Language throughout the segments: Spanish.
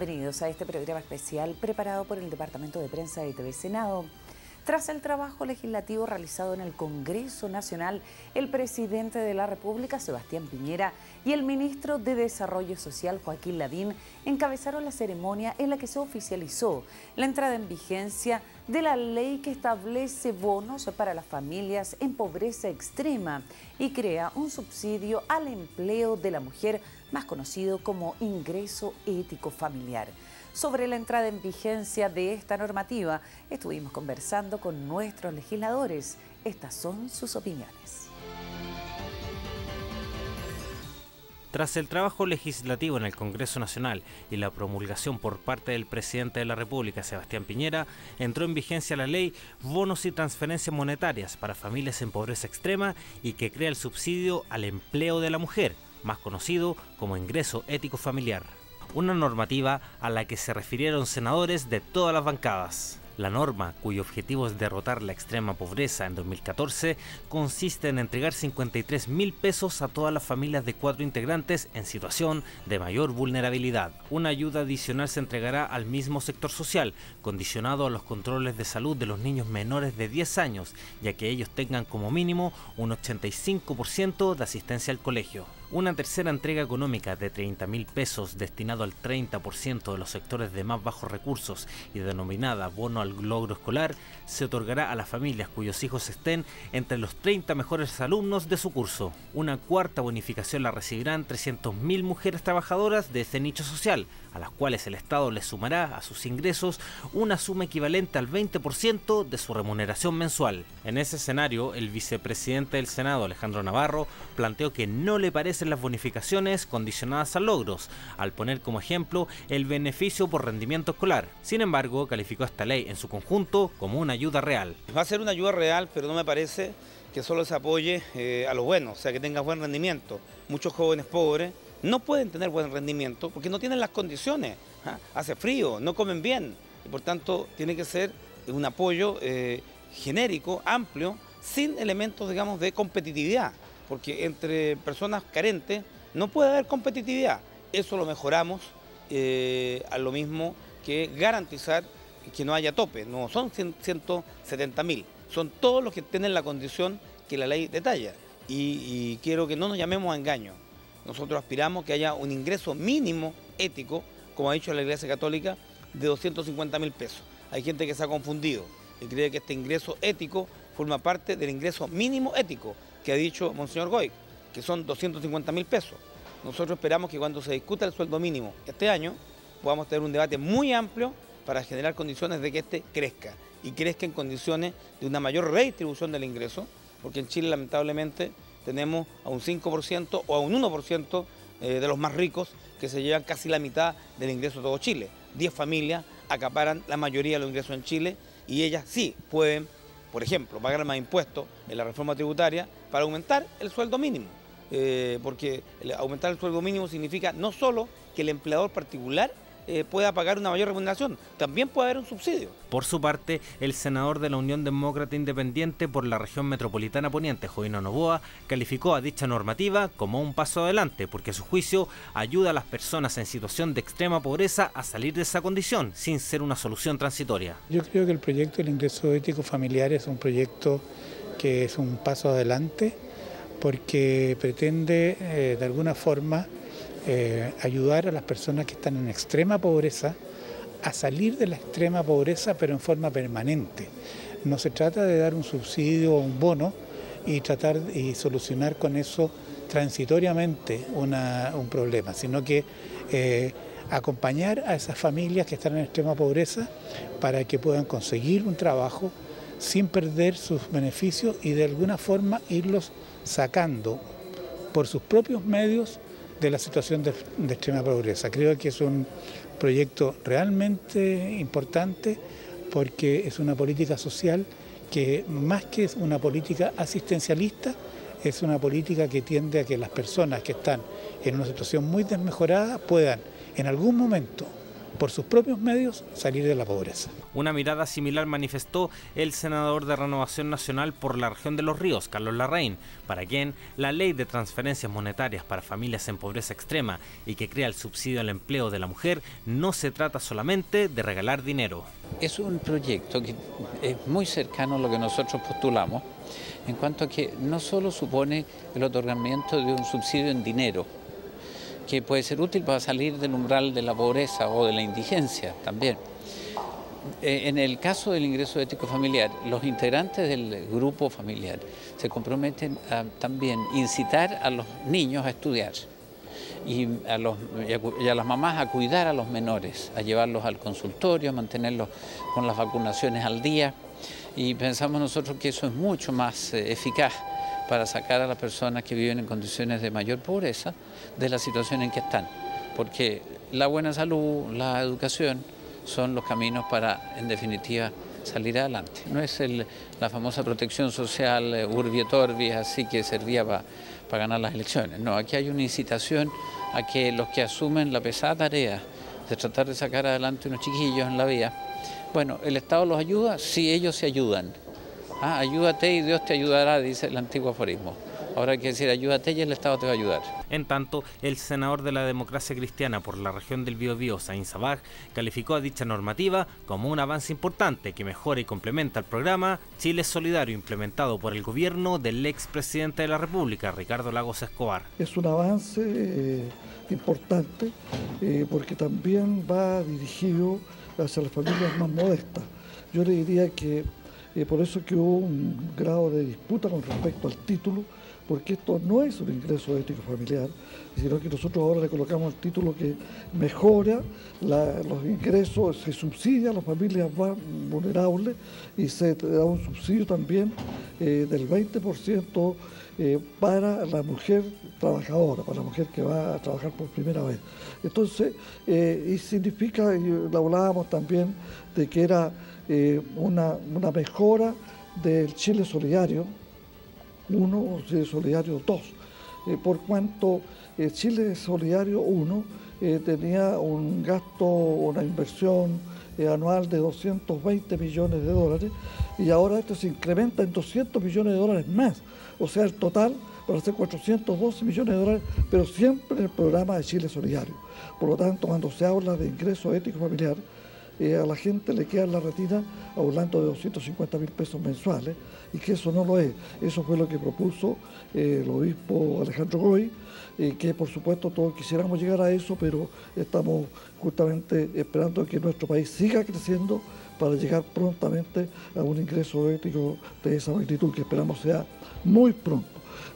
Bienvenidos a este programa especial preparado por el Departamento de Prensa de TV Senado. Tras el trabajo legislativo realizado en el Congreso Nacional, el presidente de la República, Sebastián Piñera, y el ministro de Desarrollo Social, Joaquín Lavín, encabezaron la ceremonia en la que se oficializó la entrada en vigencia de la ley que establece bonos para las familias en pobreza extrema y crea un subsidio al empleo de la mujer, más conocido como ingreso ético familiar. Sobre la entrada en vigencia de esta normativa, estuvimos conversando con nuestros legisladores. Estas son sus opiniones. Tras el trabajo legislativo en el Congreso Nacional y la promulgación por parte del presidente de la República, Sebastián Piñera, entró en vigencia la ley Bonos y Transferencias Monetarias para Familias en Pobreza Extrema y que crea el subsidio al empleo de la mujer, más conocido como ingreso ético familiar. Una normativa a la que se refirieron senadores de todas las bancadas. La norma, cuyo objetivo es derrotar la extrema pobreza en 2014, consiste en entregar 53 mil pesos a todas las familias de cuatro integrantes en situación de mayor vulnerabilidad. Una ayuda adicional se entregará al mismo sector social, condicionado a los controles de salud de los niños menores de 10 años, ya que ellos tengan como mínimo un 85% de asistencia al colegio. Una tercera entrega económica de 30 mil pesos destinado al 30% de los sectores de más bajos recursos y denominada bono al logro escolar se otorgará a las familias cuyos hijos estén entre los 30 mejores alumnos de su curso. Una cuarta bonificación la recibirán 300 mil mujeres trabajadoras de ese nicho social, a las cuales el Estado les sumará a sus ingresos una suma equivalente al 20% de su remuneración mensual. En ese escenario, el vicepresidente del Senado, Alejandro Navarro, planteó que no le las bonificaciones condicionadas a logros, al poner como ejemplo el beneficio por rendimiento escolar. Sin embargo, calificó esta ley en su conjunto como una ayuda real. Va a ser una ayuda real, pero no me parece que solo se apoye eh, a los buenos, o sea, que tenga buen rendimiento. Muchos jóvenes pobres no pueden tener buen rendimiento porque no tienen las condiciones. ¿ah? Hace frío, no comen bien. Y por tanto, tiene que ser un apoyo eh, genérico, amplio, sin elementos, digamos, de competitividad. Porque entre personas carentes no puede haber competitividad. Eso lo mejoramos eh, a lo mismo que garantizar que no haya tope. No son 170 mil, son todos los que tienen la condición que la ley detalla. y quiero que no nos llamemos a engaño. Nosotros aspiramos que haya un ingreso mínimo ético, como ha dicho la Iglesia Católica, de 250 mil pesos. Hay gente que se ha confundido y cree que este ingreso ético forma parte del ingreso mínimo ético que ha dicho Monseñor Goy, que son 250 mil pesos. Nosotros esperamos que cuando se discuta el sueldo mínimo este año, podamos tener un debate muy amplio para generar condiciones de que este crezca y crezca en condiciones de una mayor redistribución del ingreso, porque en Chile lamentablemente tenemos a un 5% o a un 1% eh, de los más ricos que se llevan casi la mitad del ingreso de todo Chile. 10 familias acaparan la mayoría de los ingresos en Chile y ellas sí pueden, por ejemplo, pagar más impuestos en la reforma tributaria para aumentar el sueldo mínimo. Eh, porque aumentar el sueldo mínimo significa no solo que el empleador particular eh, pueda pagar una mayor remuneración. También puede haber un subsidio. Por su parte, el senador de la Unión Demócrata Independiente por la región metropolitana poniente, Jovino Novoa, calificó a dicha normativa como un paso adelante, porque a su juicio ayuda a las personas en situación de extrema pobreza a salir de esa condición, sin ser una solución transitoria. Yo creo que el proyecto del ingreso ético familiar es un proyecto que es un paso adelante, porque pretende eh, de alguna forma eh, ayudar a las personas que están en extrema pobreza a salir de la extrema pobreza, pero en forma permanente. No se trata de dar un subsidio o un bono y tratar y solucionar con eso transitoriamente un problema, sino que eh, acompañar a esas familias que están en extrema pobreza para que puedan conseguir un trabajo sin perder sus beneficios y de alguna forma irlos sacando por sus propios medios de la situación de, extrema pobreza. Creo que es un proyecto realmente importante porque es una política social que más que una política asistencialista, es una política que tiende a que las personas que están en una situación muy desmejorada puedan en algún momento por sus propios medios, salir de la pobreza. Una mirada similar manifestó el senador de Renovación Nacional por la región de Los Ríos, Carlos Larraín, para quien la ley de transferencias monetarias para familias en pobreza extrema y que crea el subsidio al empleo de la mujer no se trata solamente de regalar dinero. Es un proyecto que es muy cercano a lo que nosotros postulamos en cuanto a que no solo supone el otorgamiento de un subsidio en dinero, que puede ser útil para salir del umbral de la pobreza o de la indigencia también. Eh, en el caso del ingreso ético familiar, los integrantes del grupo familiar se comprometen a también incitar a los niños a estudiar y a, y a las mamás a cuidar a los menores, a llevarlos al consultorio, a mantenerlos con las vacunaciones al día y pensamos nosotros que eso es mucho más eh, eficaz para sacar a las personas que viven en condiciones de mayor pobreza de la situación en que están, porque la buena salud, la educación son los caminos para, en definitiva, salir adelante. No es la famosa protección social eh, urbi et así que servía para ganar las elecciones. No, aquí hay una incitación a que los que asumen la pesada tarea de tratar de sacar adelante unos chiquillos en la vía, bueno, ¿el Estado los ayuda? Sí, ellos se ayudan. Ah, ayúdate y Dios te ayudará, dice el antiguo aforismo. Ahora hay que decir, ayúdate y el Estado te va a ayudar. En tanto, el senador de la democracia cristiana por la región del Biobío, Saín Sabaj, calificó a dicha normativa como un avance importante que mejora y complementa el programa Chile Solidario implementado por el gobierno del expresidente de la República, Ricardo Lagos Escobar. Es un avance eh, importante eh, porque también va dirigido hacia las familias más modestas. Yo le diría que eh, por eso que hubo un grado de disputa con respecto al título, porque esto no es un ingreso ético familiar, sino que nosotros ahora le colocamos el título que mejora los ingresos, se subsidia a las familias más vulnerables y se da un subsidio también eh, del 20% eh, para la mujer trabajadora, para la mujer que va a trabajar por primera vez. Entonces, y significa, y lo hablábamos también, de que era eh, una, mejora del Chile Solidario 1 o Chile Solidario 2, eh, por cuanto eh, Chile Solidario 1 tenía un gasto, una inversión anual de 220 millones de dólares y ahora esto se incrementa en 200 millones de dólares más, o sea, el total va a ser 412 millones de dólares, pero siempre en el programa de Chile Solidario. Por lo tanto, cuando se habla de ingreso ético familiar, eh, a la gente le queda en la retina hablando de 250 mil pesos mensuales y que eso no lo es. Eso fue lo que propuso eh, el obispo Alejandro Goy, eh, que por supuesto todos quisiéramos llegar a eso, pero estamos justamente esperando que nuestro país siga creciendo para llegar prontamente a un ingreso ético de esa magnitud que esperamos sea muy pronto.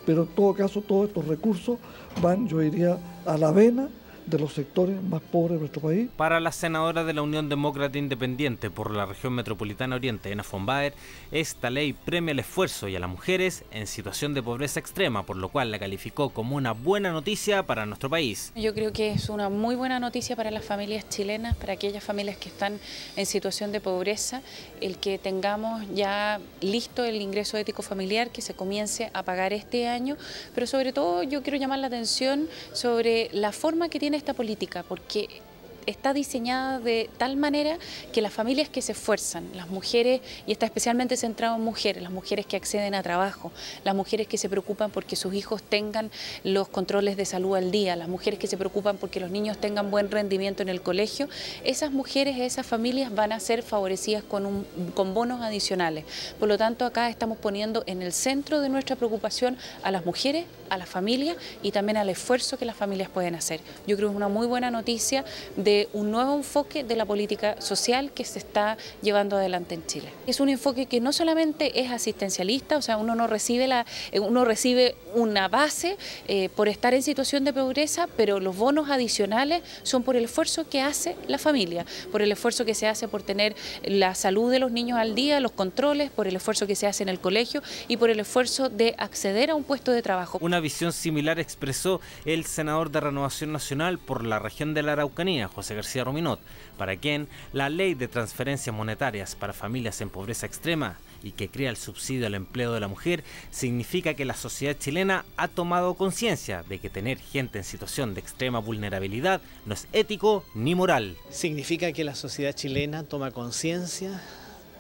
Pero en todo caso todos estos recursos van, yo diría, a la vena de los sectores más pobres de nuestro país. Para la senadora de la Unión Demócrata Independiente por la región metropolitana oriente, Ena von Baer, esta ley premia el esfuerzo y a las mujeres en situación de pobreza extrema, por lo cual la calificó como una buena noticia para nuestro país. Yo creo que es una muy buena noticia para las familias chilenas, para aquellas familias que están en situación de pobreza, el que tengamos ya listo el ingreso ético familiar que se comience a pagar este año, pero sobre todo yo quiero llamar la atención sobre la forma que tiene esta política, porque está diseñada de tal manera que las familias que se esfuerzan, las mujeres, y está especialmente centrado en mujeres, las mujeres que acceden a trabajo, las mujeres que se preocupan porque sus hijos tengan los controles de salud al día, las mujeres que se preocupan porque los niños tengan buen rendimiento en el colegio, esas mujeres, esas familias van a ser favorecidas con, con bonos adicionales. Por lo tanto, acá estamos poniendo en el centro de nuestra preocupación a las mujeres, a las familias y también al esfuerzo que las familias pueden hacer. Yo creo que es una muy buena noticia de un nuevo enfoque de la política social que se está llevando adelante en Chile. Es un enfoque que no solamente es asistencialista, o sea, uno no recibe, la, eh, uno recibe una base eh, por estar en situación de pobreza, pero los bonos adicionales son por el esfuerzo que hace la familia, por el esfuerzo que se hace por tener la salud de los niños al día, los controles, por el esfuerzo que se hace en el colegio y por el esfuerzo de acceder a un puesto de trabajo. Visión similar expresó el senador de Renovación Nacional por la región de la Araucanía, José García Rominot, para quien la ley de transferencias monetarias para familias en pobreza extrema y que crea el subsidio al empleo de la mujer, significa que la sociedad chilena ha tomado conciencia de que tener gente en situación de extrema vulnerabilidad no es ético ni moral. Significa que la sociedad chilena toma conciencia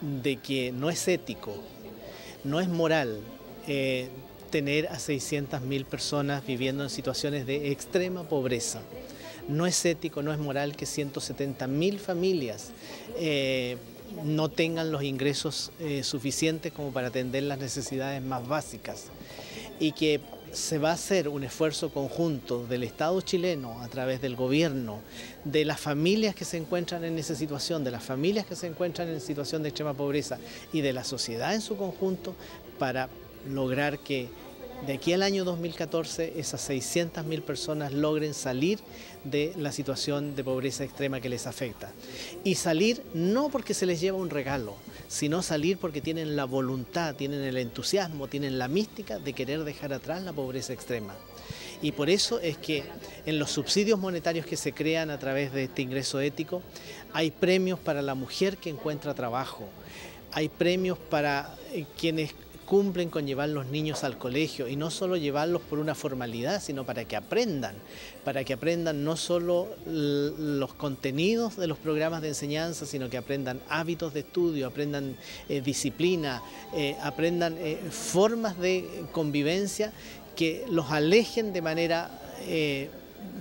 de que no es ético, no es moral eh, tener a 600.000 personas viviendo en situaciones de extrema pobreza. No es ético, no es moral que 170.000 familias eh, no tengan los ingresos eh, suficientes como para atender las necesidades más básicas y que se va a hacer un esfuerzo conjunto del Estado chileno a través del gobierno, de las familias que se encuentran en esa situación, de las familias que se encuentran en situación de extrema pobreza y de la sociedad en su conjunto para lograr que de aquí al año 2014 esas 600.000 personas logren salir de la situación de pobreza extrema que les afecta. Y salir no porque se les lleva un regalo, sino salir porque tienen la voluntad, tienen el entusiasmo, tienen la mística de querer dejar atrás la pobreza extrema. Y por eso es que en los subsidios monetarios que se crean a través de este ingreso ético, hay premios para la mujer que encuentra trabajo, hay premios para eh, quienes cumplen con llevar los niños al colegio y no solo llevarlos por una formalidad, sino para que aprendan, para que aprendan no solo los contenidos de los programas de enseñanza, sino que aprendan hábitos de estudio, aprendan eh, disciplina, eh, aprendan eh, formas de convivencia que los alejen de manera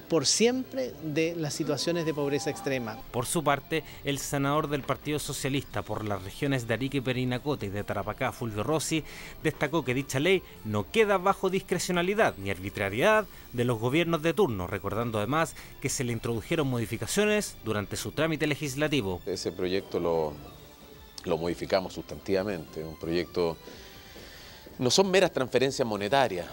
por siempre de las situaciones de pobreza extrema. Por su parte, el senador del Partido Socialista por las regiones de Arica y Perinacote y de Tarapacá, Fulvio Rossi, destacó que dicha ley no queda bajo discrecionalidad ni arbitrariedad de los gobiernos de turno, recordando además que se le introdujeron modificaciones durante su trámite legislativo. Ese proyecto lo, lo modificamos sustantivamente, un proyecto... No son meras transferencias monetarias,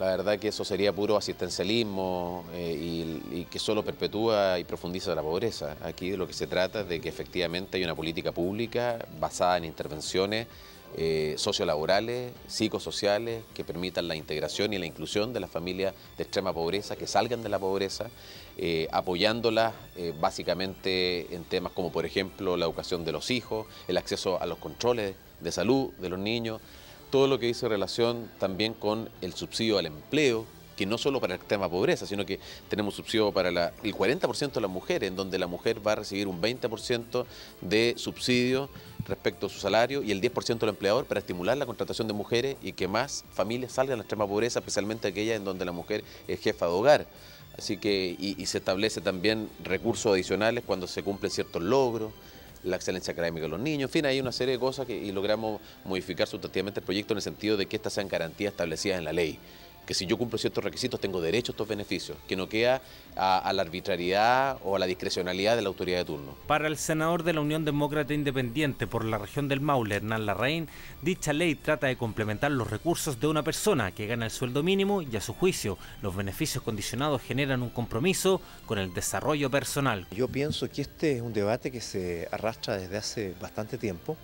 la verdad que eso sería puro asistencialismo eh, y, que solo perpetúa y profundiza la pobreza. Aquí de lo que se trata es de que efectivamente hay una política pública basada en intervenciones eh, sociolaborales, psicosociales, que permitan la integración y la inclusión de las familias de extrema pobreza, que salgan de la pobreza, eh, apoyándolas básicamente en temas como por ejemplo la educación de los hijos, el acceso a los controles de salud de los niños, todo lo que dice relación también con el subsidio al empleo, que no solo para el tema pobreza, sino que tenemos subsidio para el 40% de las mujeres, en donde la mujer va a recibir un 20% de subsidio respecto a su salario y el 10% del empleador para estimular la contratación de mujeres y que más familias salgan de la extrema pobreza, especialmente aquellas en donde la mujer es jefa de hogar. Así que, y, y se establece también recursos adicionales cuando se cumplen ciertos logros la excelencia académica de los niños, en fin, hay una serie de cosas que y logramos modificar sustantivamente el proyecto en el sentido de que estas sean garantías establecidas en la ley que si yo cumplo ciertos requisitos tengo derecho a estos beneficios, que no queda a, la arbitrariedad o a la discrecionalidad de la autoridad de turno. Para el senador de la Unión Demócrata Independiente por la región del Maule, Hernán Larraín, dicha ley trata de complementar los recursos de una persona que gana el sueldo mínimo y a su juicio los beneficios condicionados generan un compromiso con el desarrollo personal. Yo pienso que este es un debate que se arrastra desde hace bastante tiempo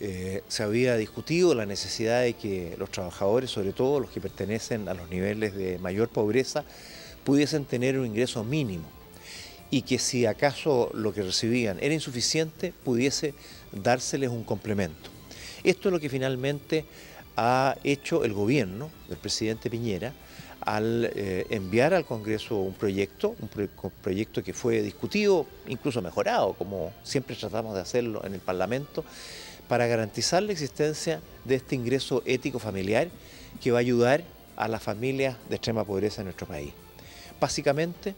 eh, se había discutido la necesidad de que los trabajadores, sobre todo los que pertenecen a los niveles de mayor pobreza, pudiesen tener un ingreso mínimo y que si acaso lo que recibían era insuficiente, pudiese dárseles un complemento. Esto es lo que finalmente ha hecho el gobierno del presidente Piñera al eh, enviar al Congreso un proyecto, un proyecto que fue discutido, incluso mejorado, como siempre tratamos de hacerlo en el Parlamento, para garantizar la existencia de este ingreso ético familiar que va a ayudar a las familias de extrema pobreza en nuestro país. Básicamente,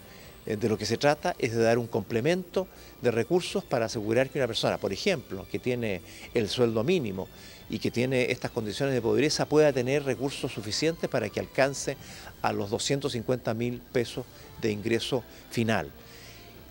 eh, de lo que se trata es de dar un complemento de recursos para asegurar que una persona, por ejemplo, que tiene el sueldo mínimo y que tiene estas condiciones de pobreza, pueda tener recursos suficientes para que alcance a los 250 mil pesos de ingreso final.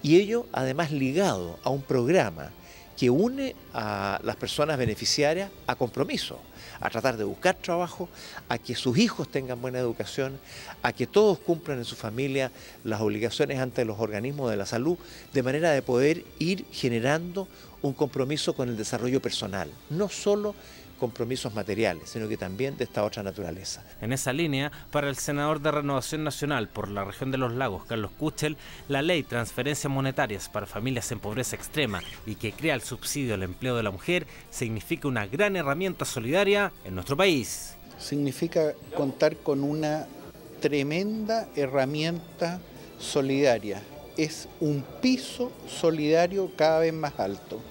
Y ello además ligado a un programa que une a las personas beneficiarias a compromiso, a tratar de buscar trabajo, a que sus hijos tengan buena educación, a que todos cumplan en su familia las obligaciones ante los organismos de la salud, de manera de poder ir generando un compromiso con el desarrollo personal, no solo compromisos materiales, sino que también de esta otra naturaleza. En esa línea, para el senador de Renovación Nacional por la región de los lagos, Carlos Kuchel, la ley transferencias monetarias para familias en pobreza extrema y que crea el subsidio al empleo de la mujer significa una gran herramienta solidaria en nuestro país. Significa contar con una tremenda herramienta solidaria. Es un piso solidario cada vez más alto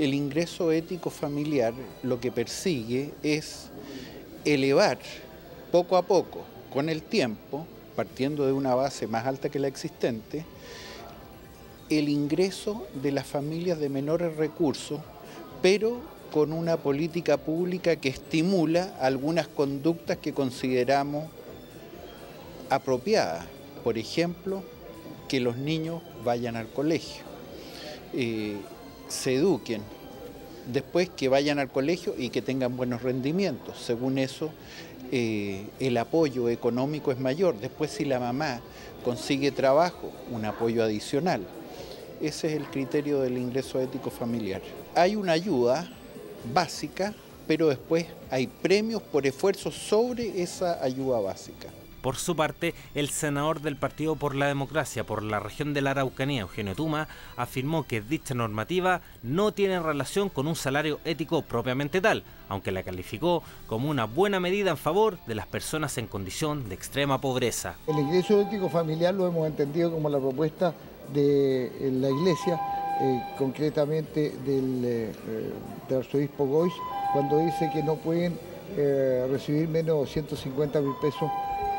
el ingreso ético familiar lo que persigue es elevar poco a poco, con el tiempo, partiendo de una base más alta que la existente, el ingreso de las familias de menores recursos, pero con una política pública que estimula algunas conductas que consideramos apropiadas. Por ejemplo, que los niños vayan al colegio. Eh, se eduquen, después que vayan al colegio y que tengan buenos rendimientos. Según eso, eh, el apoyo económico es mayor. Después si la mamá consigue trabajo, un apoyo adicional. Ese es el criterio del ingreso ético familiar. Hay una ayuda básica, pero después hay premios por esfuerzo sobre esa ayuda básica. Por su parte, el senador del Partido por la Democracia por la región de la Araucanía, Eugenio Tuma, afirmó que dicha normativa no tiene relación con un salario ético propiamente tal, aunque la calificó como una buena medida en favor de las personas en condición de extrema pobreza. El ingreso ético familiar lo hemos entendido como la propuesta de la Iglesia, eh, concretamente del, eh, arzobispo Gois, cuando dice que no pueden eh, recibir menos de 150 mil pesos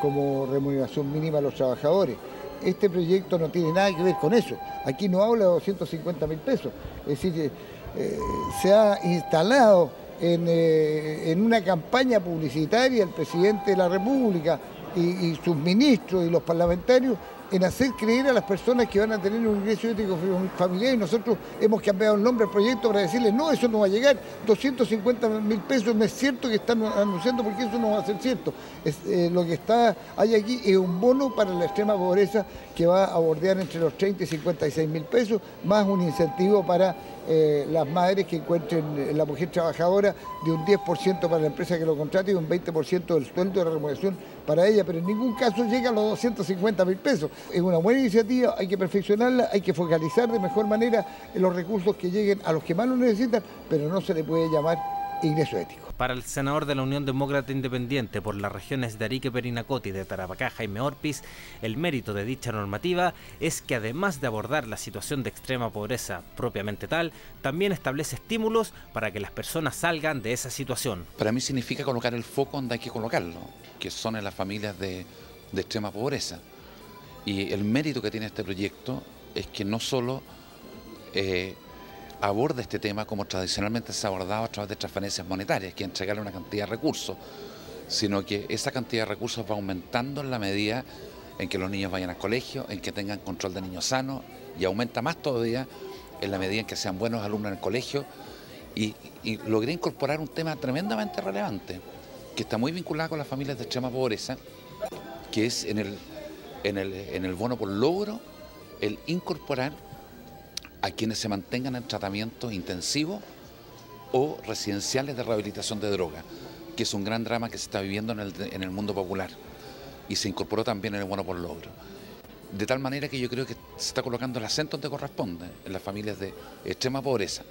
como remuneración mínima a los trabajadores. Este proyecto no tiene nada que ver con eso. Aquí no habla de 250 mil pesos. Es decir, eh, se ha instalado en, eh, en, una campaña publicitaria el presidente de la República y sus ministros y los parlamentarios en hacer creer a las personas que van a tener un ingreso ético familiar y nosotros hemos cambiado el nombre del proyecto para decirles no, eso no va a llegar, 250 mil pesos no es cierto que están anunciando porque eso no va a ser cierto. Eh, lo que está hay aquí es un bono para la extrema pobreza que va a bordear entre los 30 y 56 mil pesos, más un incentivo para eh, las madres que encuentren eh, la mujer trabajadora de un 10% para la empresa que lo contrate y un 20% del sueldo de remuneración para ella, pero en ningún caso llega a los 250 mil pesos. Es una buena iniciativa, hay que perfeccionarla, hay que focalizar de mejor manera los recursos que lleguen a los que más lo necesitan, pero no se le puede llamar ingreso ético. Para el senador de la Unión Demócrata Independiente por las regiones de Arique, Perinacoti y de Tarapacá, Jaime Orpiz, el mérito de dicha normativa es que además de abordar la situación de extrema pobreza propiamente tal, también establece estímulos para que las personas salgan de esa situación. Para mí significa colocar el foco donde hay que colocarlo, que son en las familias de, extrema pobreza. Y el mérito que tiene este proyecto es que no solo eh, aborda este tema como tradicionalmente se ha abordado a través de transferencias monetarias, que entregarle una cantidad de recursos, sino que esa cantidad de recursos va aumentando en la medida en que los niños vayan al colegio, en que tengan control de niños sanos y aumenta más todavía en la medida en que sean buenos alumnos en el colegio. Y, logré incorporar un tema tremendamente relevante que está muy vinculado con las familias de extrema pobreza, que es en el, en el, en el bono por logro el incorporar a quienes se mantengan en tratamiento intensivo o residenciales de rehabilitación de droga, que es un gran drama que se está viviendo en el, mundo popular y se incorporó también en el Bono por Logro. De tal manera que yo creo que se está colocando el acento donde corresponde, en las familias de extrema pobreza,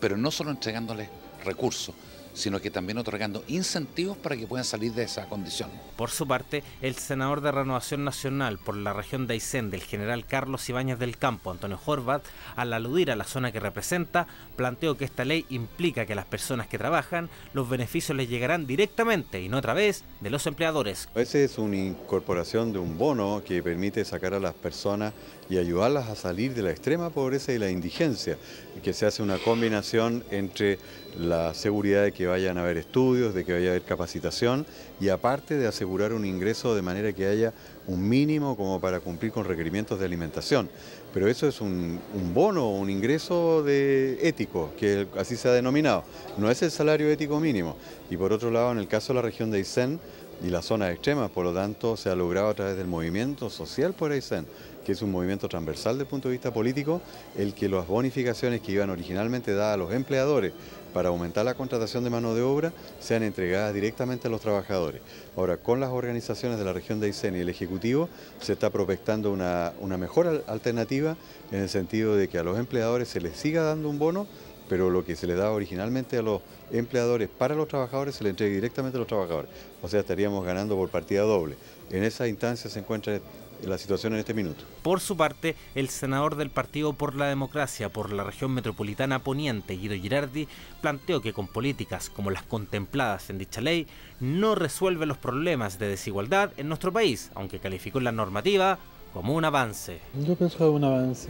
pero no solo entregándoles recursos, sino que también otorgando incentivos para que puedan salir de esa condición. Por su parte, el senador de Renovación Nacional por la región de Aysén del general Carlos Ibáñez del Campo, Antonio Horvat, al aludir a la zona que representa, planteó que esta ley implica que a las personas que trabajan los beneficios les llegarán directamente y no a través de los empleadores. Esa es una incorporación de un bono que permite sacar a las personas y ayudarlas a salir de la extrema pobreza y la indigencia, y que se hace una combinación entre la seguridad de que vayan a haber estudios, de que vaya a haber capacitación y aparte de asegurar un ingreso de manera que haya un mínimo como para cumplir con requerimientos de alimentación. Pero eso es un, bono, un ingreso de ético, que así se ha denominado. No es el salario ético mínimo. Y por otro lado, en el caso de la región de Aysén y las zonas extremas, por lo tanto, se ha logrado a través del movimiento social por Aysén que es un movimiento transversal desde el punto de vista político, el que las bonificaciones que iban originalmente dadas a los empleadores para aumentar la contratación de mano de obra sean entregadas directamente a los trabajadores. Ahora, con las organizaciones de la región de Aysén y el Ejecutivo se está prospectando una, una mejor alternativa en el sentido de que a los empleadores se les siga dando un bono, pero lo que se les daba originalmente a los empleadores para los trabajadores se le entregue directamente a los trabajadores. O sea, estaríamos ganando por partida doble. En esa instancia se encuentra la situación en este minuto. Por su parte, el senador del Partido por la Democracia por la región metropolitana poniente, Guido Girardi, planteó que con políticas como las contempladas en dicha ley no resuelve los problemas de desigualdad en nuestro país, aunque calificó la normativa como un avance. Yo pienso que es un avance,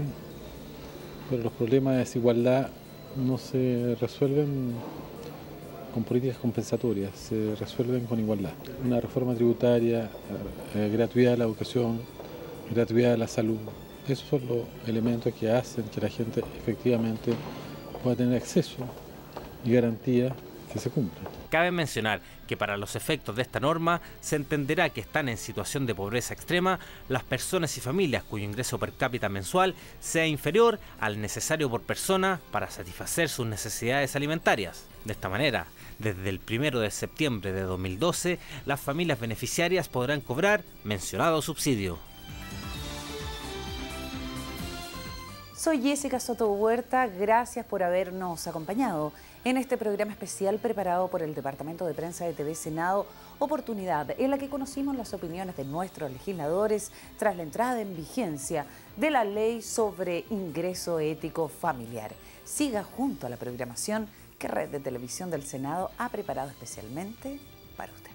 pero los problemas de desigualdad no se resuelven con políticas compensatorias, se resuelven con igualdad. Una reforma tributaria, eh, gratuidad de la educación, gratuidad de la salud. Esos son los elementos que hacen que la gente efectivamente pueda tener acceso y garantía que se cumplan. Cabe mencionar que para los efectos de esta norma se entenderá que están en situación de pobreza extrema las personas y familias cuyo ingreso per cápita mensual sea inferior al necesario por persona para satisfacer sus necesidades alimentarias. De esta manera, desde el 1 de septiembre de 2012, las familias beneficiarias podrán cobrar mencionado subsidio. Soy Jessica Soto Huerta, gracias por habernos acompañado en este programa especial preparado por el Departamento de Prensa de TV Senado, oportunidad en la que conocimos las opiniones de nuestros legisladores tras la entrada en vigencia de la ley sobre ingreso ético familiar. Siga junto a la programación que Red de Televisión del Senado ha preparado especialmente para usted.